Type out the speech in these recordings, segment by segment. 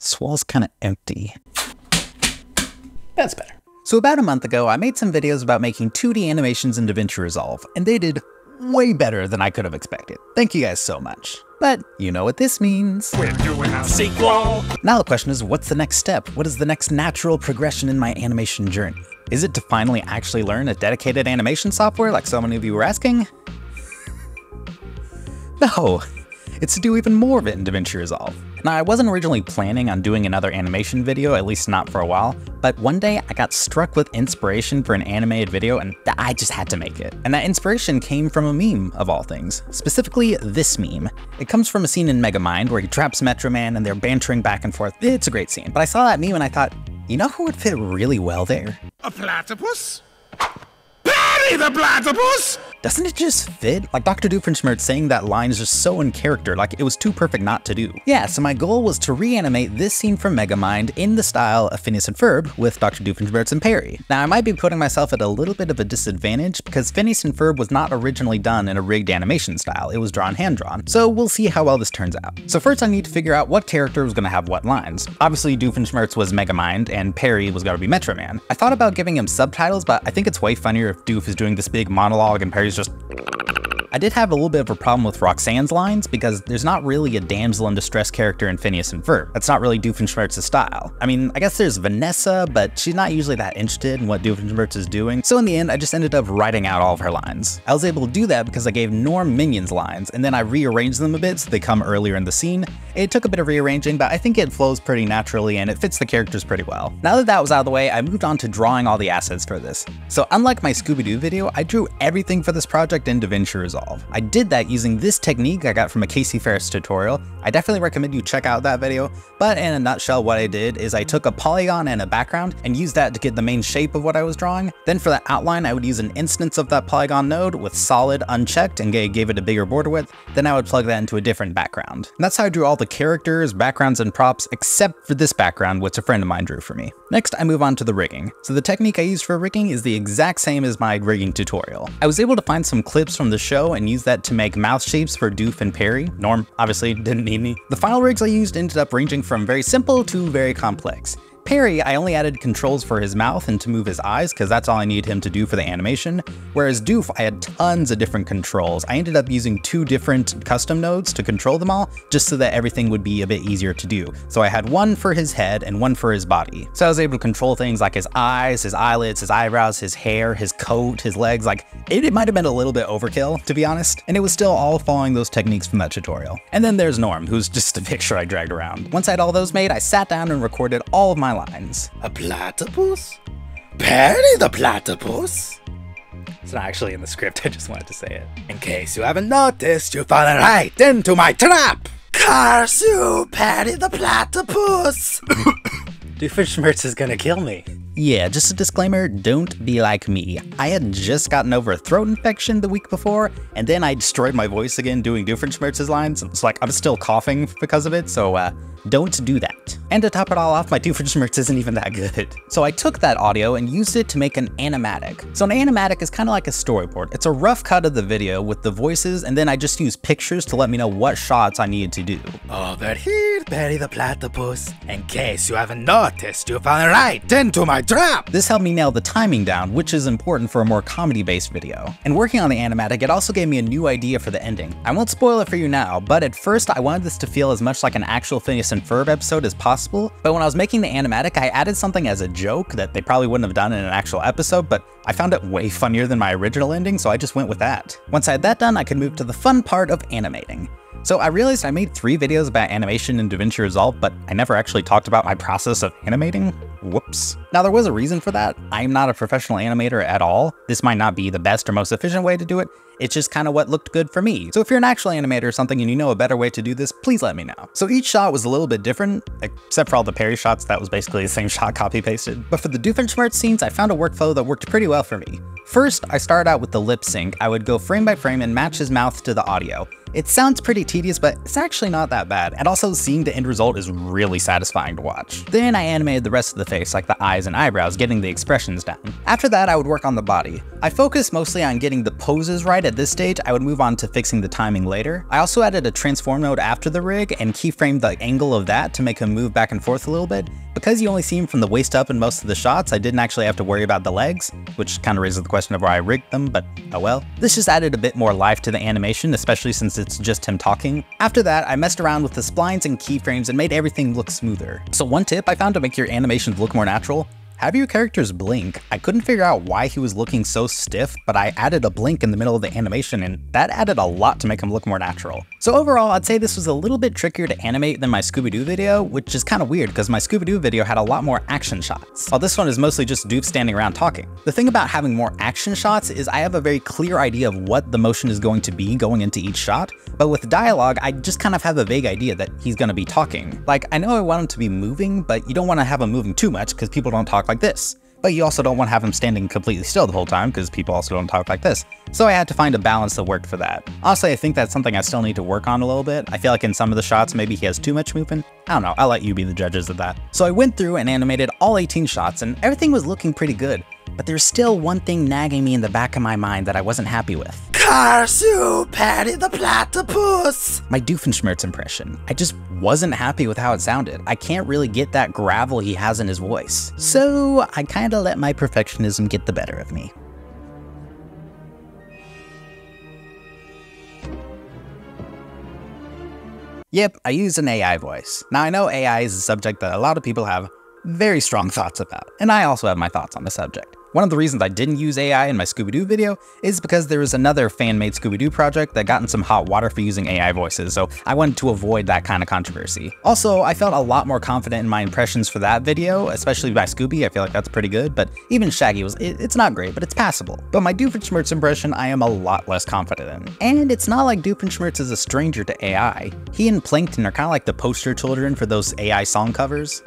This wall's kind of empty. That's better. So about a month ago, I made some videos about making 2D animations in DaVinci Resolve, and they did way better than I could have expected. Thank you guys so much. But you know what this means. We're doing a sequel. Now the question is, what's the next step? What is the next natural progression in my animation journey? Is it to finally actually learn a dedicated animation software like so many of you were asking? No, it's to do even more of it in DaVinci Resolve. Now, I wasn't originally planning on doing another animation video, at least not for a while, but one day I got struck with inspiration for an animated video and I just had to make it. And that inspiration came from a meme, of all things. Specifically, this meme. It comes from a scene in Megamind where he traps Metro Man and they're bantering back and forth. It's a great scene. But I saw that meme and I thought, you know who would fit really well there? A platypus? Perry the platypus! Doesn't it just fit? Like Dr. Doofenshmirtz saying that line is just so in character, like it was too perfect not to do. Yeah, so my goal was to reanimate this scene from Megamind in the style of Phineas and Ferb with Dr. Doofenshmirtz and Perry. Now I might be putting myself at a little bit of a disadvantage because Phineas and Ferb was not originally done in a rigged animation style, it was drawn hand-drawn. So we'll see how well this turns out. So first I need to figure out what character was gonna have what lines. Obviously Doofenshmirtz was Megamind and Perry was gonna be Metro Man. I thought about giving him subtitles, but I think it's way funnier if Doof is doing this big monologue and Perry's just I did have a little bit of a problem with Roxanne's lines because there's not really a damsel in distress character in Phineas and Ferb. That's not really Doofenshmirtz's style. I mean, I guess there's Vanessa, but she's not usually that interested in what Doofenshmirtz is doing. So in the end, I just ended up writing out all of her lines. I was able to do that because I gave Norm Minion's lines, and then I rearranged them a bit so they come earlier in the scene. It took a bit of rearranging, but I think it flows pretty naturally and it fits the characters pretty well. Now that that was out of the way, I moved on to drawing all the assets for this. So unlike my Scooby-Doo video, I drew everything for this project in DaVinci Resolve. I did that using this technique I got from a Casey Faris tutorial. I definitely recommend you check out that video, but in a nutshell what I did is I took a polygon and a background and used that to get the main shape of what I was drawing. Then for the outline I would use an instance of that polygon node with solid unchecked and gave it a bigger border width. Then I would plug that into a different background. And that's how I drew all the characters, backgrounds, and props except for this background which a friend of mine drew for me. Next I move on to the rigging. So the technique I used for rigging is the exact same as my rigging tutorial. I was able to find some clips from the show and use that to make mouth shapes for Doof and Perry. Norm obviously didn't need me. The final rigs I used ended up ranging from very simple to very complex. Perry, I only added controls for his mouth and to move his eyes because that's all I need him to do for the animation. Whereas Doof, I had tons of different controls. I ended up using two different custom nodes to control them all just so that everything would be a bit easier to do. So I had one for his head and one for his body. So I was able to control things like his eyes, his eyelids, his eyebrows, his hair, his coat, his legs. Like it, it might have been a little bit overkill to be honest. And it was still all following those techniques from that tutorial. And then there's Norm, who's just a picture I dragged around. Once I had all those made, I sat down and recorded all of my lines. A platypus? Perry the platypus? It's not actually in the script, I just wanted to say it. In case you haven't noticed, you fell right into my trap! Curse you, Perry the platypus! Doofenshmirtz is gonna kill me. Yeah, just a disclaimer, don't be like me. I had just gotten over a throat infection the week before, and then I destroyed my voice again doing Doofenshmirtz's lines. It's like I'm still coughing because of it, so uh, don't do that. And to top it all off, my Doofenshmirtz isn't even that good. So I took that audio and used it to make an animatic. So an animatic is kind of like a storyboard. It's a rough cut of the video with the voices, and then I just use pictures to let me know what shots I needed to do. Over here, Perry the platypus. In case you haven't noticed, you fell right into my trap! This helped me nail the timing down, which is important for a more comedy-based video. And working on the animatic, it also gave me a new idea for the ending. I won't spoil it for you now, but at first I wanted this to feel as much like an actual Phineas and Ferb episode as possible, but when I was making the animatic, I added something as a joke that they probably wouldn't have done in an actual episode, but I found it way funnier than my original ending, so I just went with that. Once I had that done, I could move to the fun part of animating. So I realized I made three videos about animation in DaVinci Resolve, but I never actually talked about my process of animating. Whoops. Now there was a reason for that. I'm not a professional animator at all. This might not be the best or most efficient way to do it. It's just kind of what looked good for me. So if you're an actual animator or something and you know a better way to do this, please let me know. So each shot was a little bit different, except for all the Perry shots, that was basically the same shot copy pasted. But for the Doofenshmirtz scenes, I found a workflow that worked pretty well for me. First, I started out with the lip sync. I would go frame by frame and match his mouth to the audio. It sounds pretty tedious, but it's actually not that bad, and also seeing the end result is really satisfying to watch. Then I animated the rest of the face, like the eyes and eyebrows, getting the expressions down. After that, I would work on the body. I focused mostly on getting the poses right at this stage, I would move on to fixing the timing later. I also added a transform node after the rig and keyframed the angle of that to make him move back and forth a little bit. Because you only see him from the waist up in most of the shots, I didn't actually have to worry about the legs, which kind of raises the question of where I rigged them, but oh well. This just added a bit more life to the animation, especially since it's just him talking. After that, I messed around with the splines and keyframes and made everything look smoother. So one tip I found to make your animations look more natural, have your characters blink. I couldn't figure out why he was looking so stiff, but I added a blink in the middle of the animation and that added a lot to make him look more natural. So overall, I'd say this was a little bit trickier to animate than my Scooby-Doo video, which is kind of weird because my Scooby-Doo video had a lot more action shots, while this one is mostly just Doof standing around talking. The thing about having more action shots is I have a very clear idea of what the motion is going to be going into each shot, but with dialogue, I just kind of have a vague idea that he's going to be talking. Like, I know I want him to be moving, but you don't want to have him moving too much because people don't talk like this. But you also don't want to have him standing completely still the whole time because people also don't talk like this. So I had to find a balance that worked for that. Honestly, I think that's something I still need to work on a little bit. I feel like in some of the shots, maybe he has too much movement. I don't know, I'll let you be the judges of that. So I went through and animated all 18 shots and everything was looking pretty good. But there's still one thing nagging me in the back of my mind that I wasn't happy with. Carsu, Patty the Platypus! My Doofenshmirtz impression. I just wasn't happy with how it sounded. I can't really get that gravel he has in his voice. So I kinda let my perfectionism get the better of me. Yep, I used an AI voice. Now I know AI is a subject that a lot of people have very strong thoughts about, and I also have my thoughts on the subject. One of the reasons I didn't use AI in my Scooby-Doo video is because there was another fan-made Scooby-Doo project that got in some hot water for using AI voices, so I wanted to avoid that kind of controversy. Also, I felt a lot more confident in my impressions for that video, especially by Scooby, I feel like that's pretty good, but even Shaggy was, it, it's not great, but it's passable. But my Doofenshmirtz impression I am a lot less confident in. And it's not like Doofenshmirtz is a stranger to AI. He and Plankton are kind of like the poster children for those AI song covers.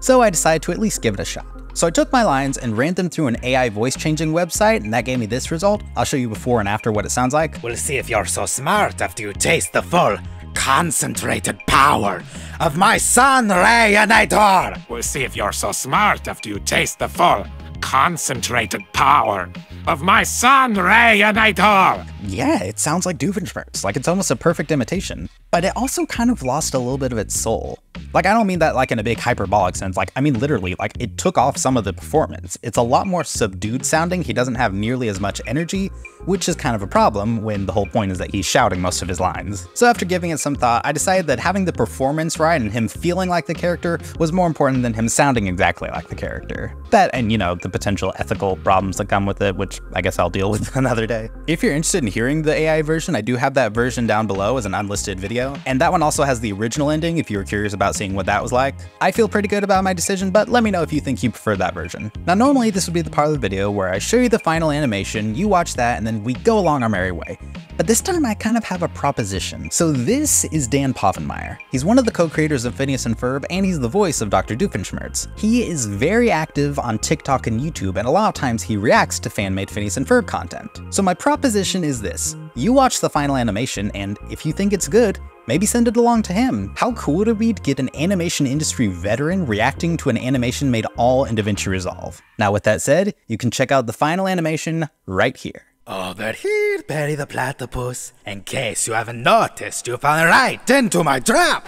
So I decided to at least give it a shot. So I took my lines and ran them through an AI voice changing website and that gave me this result. I'll show you before and after what it sounds like. We'll see if you're so smart after you taste the full, concentrated power of my Sun Rayanator! We'll see if you're so smart after you taste the full, concentrated power of my Sun Rayanator! Yeah, it sounds like Doofenshmirtz, like it's almost a perfect imitation. But it also kind of lost a little bit of its soul. Like, I don't mean that like in a big hyperbolic sense, like, I mean literally, like, it took off some of the performance. It's a lot more subdued sounding, he doesn't have nearly as much energy, which is kind of a problem when the whole point is that he's shouting most of his lines. So after giving it some thought, I decided that having the performance right and him feeling like the character was more important than him sounding exactly like the character. That and, you know, the potential ethical problems that come with it, which I guess I'll deal with another day. If you're interested in hearing the AI version, I do have that version down below as an unlisted video, and that one also has the original ending if you were curious about seeing what that was like. I feel pretty good about my decision, but let me know if you think you prefer that version. Now normally this would be the part of the video where I show you the final animation, you watch that, and then we go along our merry way. But this time I kind of have a proposition. So this is Dan Povenmire. He's one of the co-creators of Phineas and Ferb, and he's the voice of Dr. Doofenshmirtz. He is very active on TikTok and YouTube, and a lot of times he reacts to fan-made Phineas and Ferb content. So my proposition is this. You watch the final animation, and if you think it's good, maybe send it along to him. How cool would it be to get an animation industry veteran reacting to an animation made all in DaVinci Resolve? Now with that said, you can check out the final animation right here. Over here, Perry the Platypus. In case you haven't noticed, you fell right into my trap!